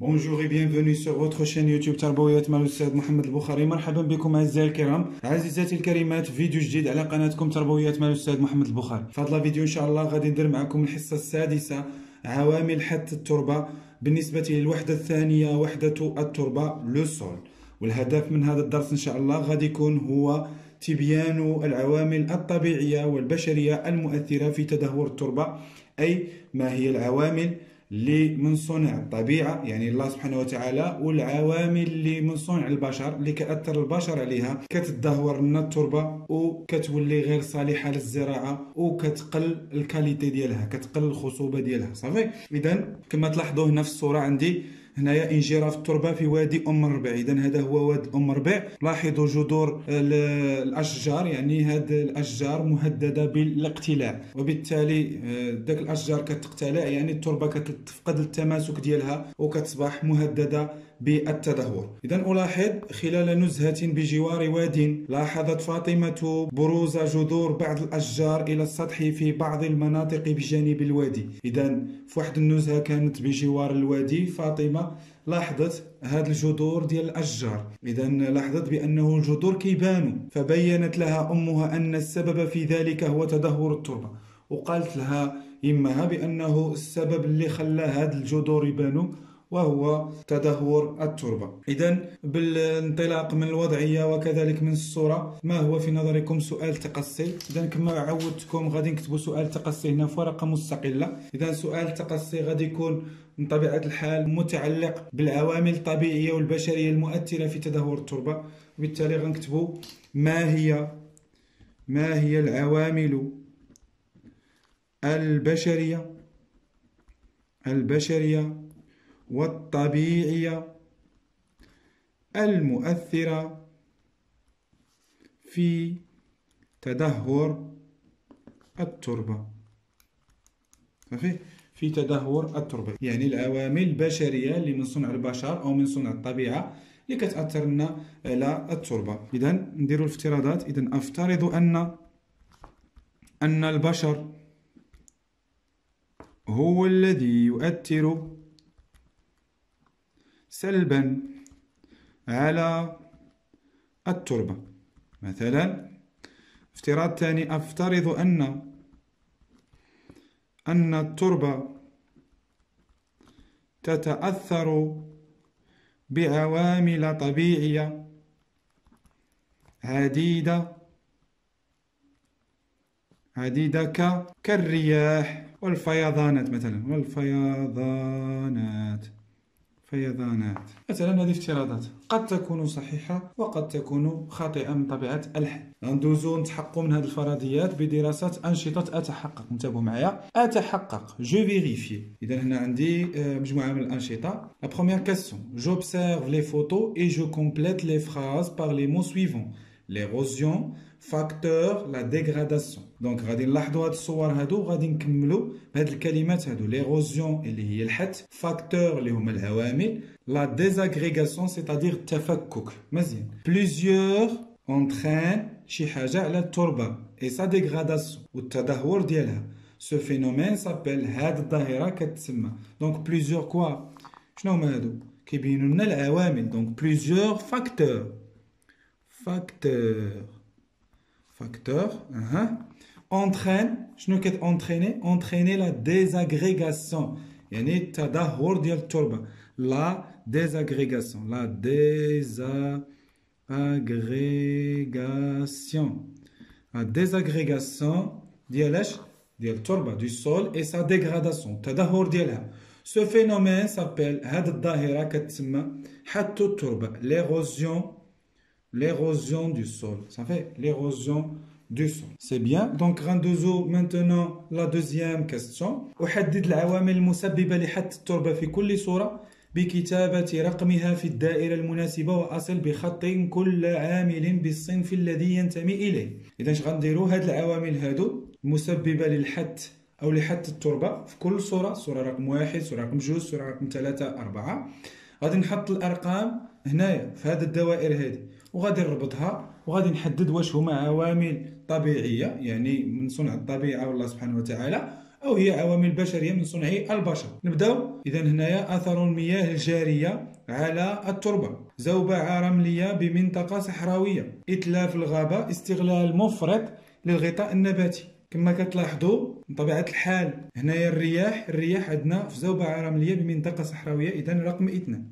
Bonjour et bienvenue sur votre chaîne يوتيوب تربويات مع الاستاذ محمد البخاري مرحبا بكم اعزائي الكرام عزيزاتي الكريمات فيديو جديد على قناتكم تربويات مع الاستاذ محمد البخاري في هذا الفيديو ان شاء الله غادي ندير معكم الحصه السادسه عوامل حث التربه بالنسبة للوحده الثانية وحده التربه لو سول والهدف من هذا الدرس ان شاء الله غادي يكون هو تبيان العوامل الطبيعيه والبشريه المؤثره في تدهور التربه اي ما هي العوامل اللي من صنع الطبيعة يعني الله سبحانه وتعالى والعوامل اللي من صنع البشر اللي كأثر البشر عليها. كتدهور لنا التربة وكتولي غير صالحة للزراعة وكتقل ال qualité ديالها كتقل الخصوبة ديالها صافي؟ إذا كما تلاحظوا هنا في الصورة عندي هنايا انجراف التربة في وادي أم الربيع. إذا هذا هو وادي أم الربيع. لاحظوا جذور الأشجار يعني هاد الأشجار مهددة بالاقتلاع. وبالتالي آه، داك الأشجار كتقتلع يعني التربة كتفقد التماسك ديالها وكتصبح مهددة بالتدهور. إذا ألاحظ خلال نزهة بجوار واد لاحظت فاطمة بروز جذور بعض الأشجار إلى السطح في بعض المناطق بجانب الوادي إذا في واحد النزهة كانت بجوار الوادي فاطمة لاحظت هاد الجذور ديال الأشجار. اذا لاحظت بأنه الجذور كيبانوا فبينت لها أمها أن السبب في ذلك هو تدهور التربة. وقالت لها امها بأنه السبب اللي خلى هاد الجذور يبانوا وهو تدهور التربة. إذا بالانطلاق من الوضعية وكذلك من الصورة ما هو في نظركم سؤال تقصي إذا كما عودتكم غادي نكتبوا سؤال تقصي هنا في ورقة مستقلة. إذا سؤال تقصي غادي يكون من طبيعة الحال متعلق بالعوامل الطبيعية والبشرية المؤثرة في تدهور التربة. وبالتالي غنكتبوا ما هي ما هي العوامل البشرية البشرية والطبيعية المؤثرة في تدهور التربة. صافي؟ في تدهور التربة. يعني العوامل البشرية اللي من صنع البشر أو من صنع الطبيعة اللي كتأثر لنا على التربة. إذا نديرو الافتراضات. إذا أفترض أن أن البشر هو الذي يؤثر سلبا على التربة. مثلا افتراض ثاني أفترض أن أن التربة تتأثر بعوامل طبيعية عديدة عديدة كالرياح والفيضانات مثلا. والفيضانات. فيضانات. مثلا هذه افتراضات. قد تكون صحيحة وقد تكون خاطئة من طبيعة الحال. ندوزو نتحققوا من هذه الفرضيات بدراسة أنشطة أتحقق. انتبهوا معايا. أتحقق. je vérifie إذا هنا عندي آه، مجموعة من الأنشطة. la première question j'observe les photos et je complète les phrases par les mots suivants. L'érosion facteur la dégradation donc غادي نلاحظوا هاد الصور هادو غادي نكملوا بهاد الكلمات هادو l'érosion اللي هي الحت facteur اللي هما العوامل la désagrégation c'est-à-dire التفكك مزيان plusieurs entraîne شي حاجة على التربه et sa dégradation والتدهور ديالها ce phénomène s'appelle هاد الظاهره كتسمى donc plusieurs quoi شنو هما هادو كيبينوا لنا العوامل donc plusieurs facteurs facteur facteur uh-huh. entraîne شنو كتونتريني entraîner la désagrégation يعني التدهور ديال التربه la désagrégation la désagrégation la désagrégation ديال اش ديال التربه du sol et sa dégradation التدهور ديالها ce phénomène s'appelle هاد الظاهره كتسمى حتى التربه l'érosion l'érosion du sol. Ça fait l'érosion du sol. C'est bien. Donc, rendons maintenant la deuxième question. أحدد العوامل المسببة التربة في كل صورة بكتابة رقمها في الدائرة المناسبة وأصل بخط كل عامل بالصنف الذي ينتمي إليه. إذا اش غنديرو هاد العوامل هادو مسببة للحد أو لحد التربة في كل صورة، صورة رقم واحد، صورة رقم جوج، صورة رقم ثلاثة، أربعة. غادي نحط الأرقام هنايا في هاد الدوائر هادي. وغادي نربطها وغادي نحدد واش هما عوامل طبيعية يعني من صنع الطبيعة والله سبحانه وتعالى أو هي عوامل بشرية من صنع البشر. نبدأو. إذا هنايا أثر المياه الجارية على التربة. زوبعة رملية بمنطقة صحراوية. إتلاف الغابة استغلال مفرط للغطاء النباتي. كما كتلاحظوا بطبيعة الحال هنايا الرياح الرياح عندنا في زوبعة رملية بمنطقة صحراوية. إذا رقم اثنان.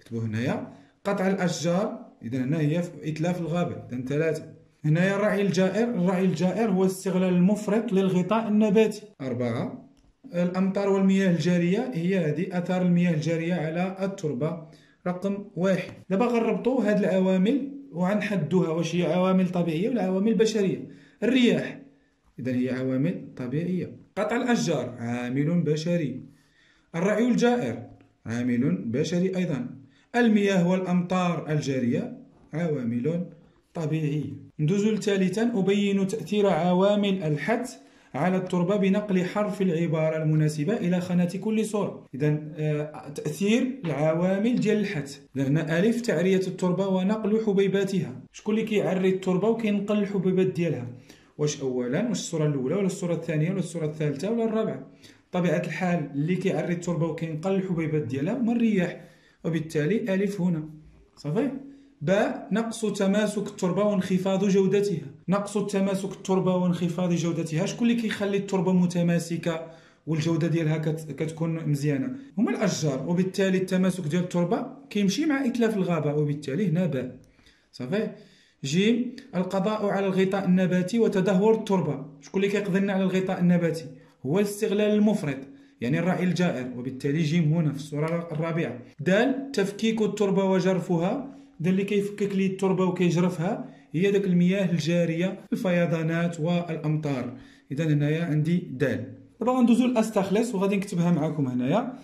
كتبوا هنايا قطع الأشجار إذا هنا هي إتلاف الغابة إذا ثلاثة هنايا الرعي الجائر الرعي الجائر هو استغلال المفرط للغطاء النباتي. أربعة. الأمطار والمياه الجارية هي هذه أثار المياه الجارية على التربة رقم واحد. دابا غنربطوا هاد العوامل وغنحدوها واش هي عوامل طبيعية ولا عوامل بشرية. الرياح إذا هي عوامل طبيعية. قطع الأشجار عامل بشري. الرعي الجائر عامل بشري أيضا. المياه والأمطار الجارية عوامل طبيعية. ندوز ثالثا أبين تأثير عوامل الحث على التربة بنقل حرف العبارة المناسبة إلى خانة كل صورة إذا آه، تأثير العوامل ديال الحث لأن ألف تعرية التربة ونقل حبيباتها. شكون اللي كيعري التربة وكينقل الحبيبات ديالها؟ واش اولا؟ واش الصورة الأولى ولا الصورة الثانية ولا الصورة الثالثة ولا الرابعة؟ طبيعة الحال اللي كيعري التربة وكينقل الحبيبات ديالها هما الرياح. وبالتالي ألف هنا. صافي؟ باء نقص تماسك التربة وانخفاض جودتها. نقص تماسك التربة وانخفاض جودتها. شكون اللي كيخلي التربة متماسكة والجودة ديالها كتكون مزيانة؟ هما الأشجار. وبالتالي التماسك ديال التربة كيمشي مع إتلاف الغابة. وبالتالي هنا باء صافي؟ جيم القضاء على الغطاء النباتي وتدهور التربة. شكون اللي كيقضي لنا على الغطاء النباتي؟ هو الاستغلال المفرط. يعني الرعي الجائر وبالتالي جيم هنا في الصورة الرابعة. دال تفكيك التربة وجرفها. دا اللي كيفكك لي التربة وكيجرفها هي داك المياه الجارية الفيضانات والأمطار. اذا هنايا عندي دال. دابا غندوزو لاستخلص وغادي نكتبها معكم هنايا.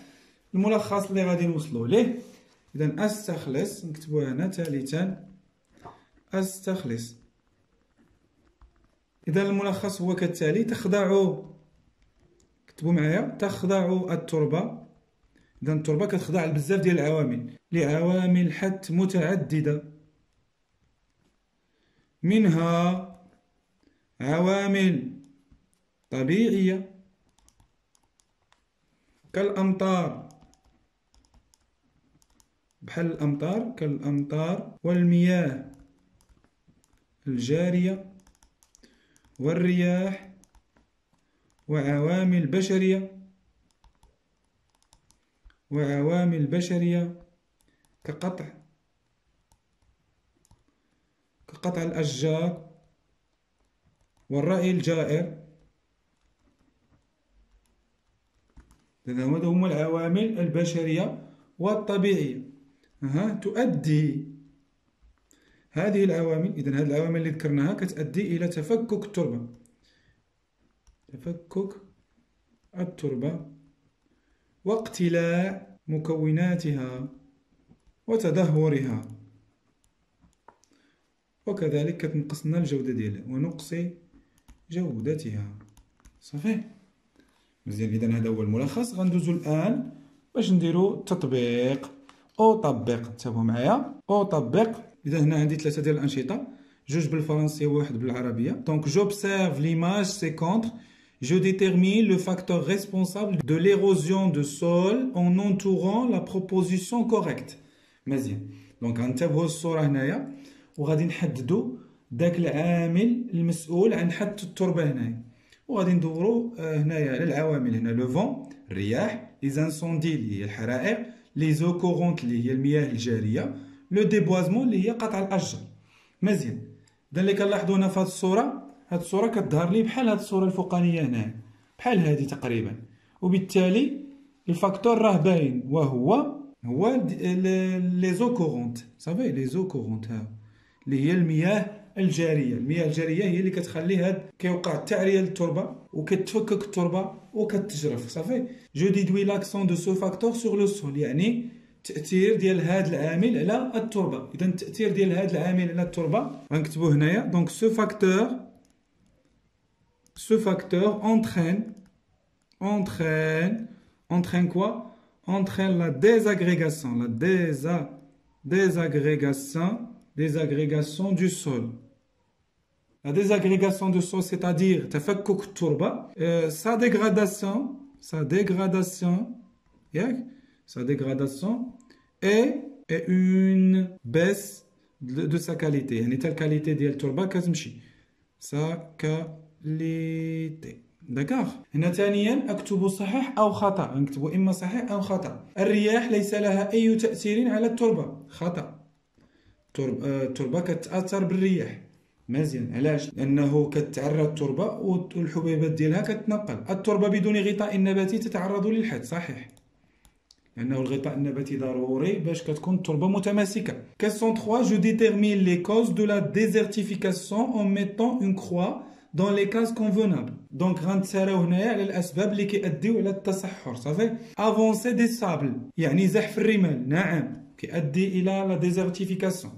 الملخص اللي غادي نوصلوا ليه. اذا استخلص نكتبوها هنا ثالثا. استخلص اذا الملخص هو كالتالي تخضع كتبوا معايا تخضع التربة. اذا التربة كتخضع لبزاف ديال العوامل. لعوامل حث متعددة. منها عوامل طبيعية. كالأمطار. بحال الأمطار كالأمطار والمياه الجارية والرياح وعوامل بشرية وعوامل بشرية كقطع كقطع الأشجار والرأي الجائر. هذا هما العوامل البشرية والطبيعية أها تؤدي هذه العوامل إذا هذه العوامل اللي ذكرناها كتؤدي إلى تفكك التربة. تفكك التربة واقتلاع مكوناتها وتدهورها. وكذلك كتنقص الجودة ديالها ونقص جودتها. صافي. مزيان. اذا هذا هو الملخص. غندوزو الآن باش نديرو التطبيق اطبق انتبهوا معايا. اطبق إذا هنا عندي ثلاثة ديال الأنشطة. جوج بالفرنسية وواحد بالعربية. donc j'observe l'image ci-contre. Je détermine le facteur responsable de l'érosion de sol en entourant la proposition correcte. مزيان donc غنتبهوا الصورة هنايا وغادي نحددوا داك العامل المسؤول عن حت التربه هنايا وغادي ندوروا هنايا على العوامل هنا le vent الرياح les incendies اللي هي الحرائق les eaux courantes اللي هي المياه الجاريه le déboisement اللي هي قطع الاشجار مزيان اذا اللي كنلاحظوا هنا في هذه الصورة هذه الصورة كتظهر لي بحال هذه الصورة الفوقانية هنا بحال هذه تقريبا. وبالتالي ال facteur راه باين وهو هو les eaux courantes صافي les eaux courantes ها. اللي هي المياه الجارية. المياه الجارية هي اللي كتخلي هاد كيوقع التعرية للتربة وكتفكك التربة وكتجرف. صافي je déduis l'action de ce facteur sur le sol يعني التاثير ديال هذا العامل على التربة. اذا التاثير ديال هذا العامل على التربة غنكتبو هنايا. donc ce facteur ce facteur entraîne, entraîne, entraîne quoi? Entraîne la désagrégation, la désagrégation, désagrégation du sol. La désagrégation du sol, c'est-à-dire euh, sa dégradation, sa dégradation, sa dégradation et, une baisse de, sa qualité. Yani, telle qualité de turba, sa qualité d'accord. هنا ثانيا أكتب صحيح أو خطأ. نكتب إما صحيح أو خطأ. الرياح ليس لها أي تأثير على التربة. خطأ. التربة كتأثر بالرياح. مزيان. علاش؟ لأنه كتعرض التربة والحبيبات ديالها كتنقل. التربة بدون غطاء نباتي تتعرض للحت صحيح. لأنه الغطاء النباتي ضروري باش كتكون التربة متماسكة. question 3 je détermine les causes de la désertification en mettant une croix dans les cases convenables donc غنتساراو هنايا على الأسباب اللي كيأديو على التصحر صافي؟ avancée des sables يعني زحف الرمال. نعم كيؤدي إلى la désertification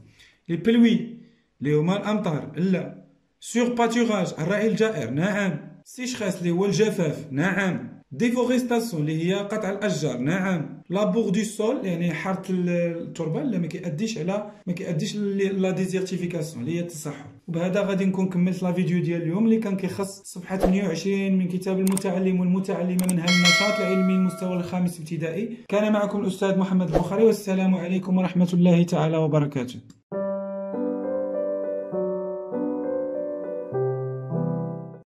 les pluies اللي هما الامطار لا. surpâturage الرعي الجائر. نعم. sécheresse اللي هو الجفاف نعم. déforestation اللي هي قطع الاشجار نعم labour du sol يعني حرث التربه اللي ما كياديش على ما كياديش la désertification اللي هي التصحر وبهذا غادي نكون كملت la vidéo ديال اليوم اللي كان كيخص صفحه 28 من كتاب المتعلم والمتعلمه من النشاط العلمي المستوى الخامس ابتدائي كان معكم الاستاذ محمد البخاري والسلام عليكم ورحمه الله تعالى وبركاته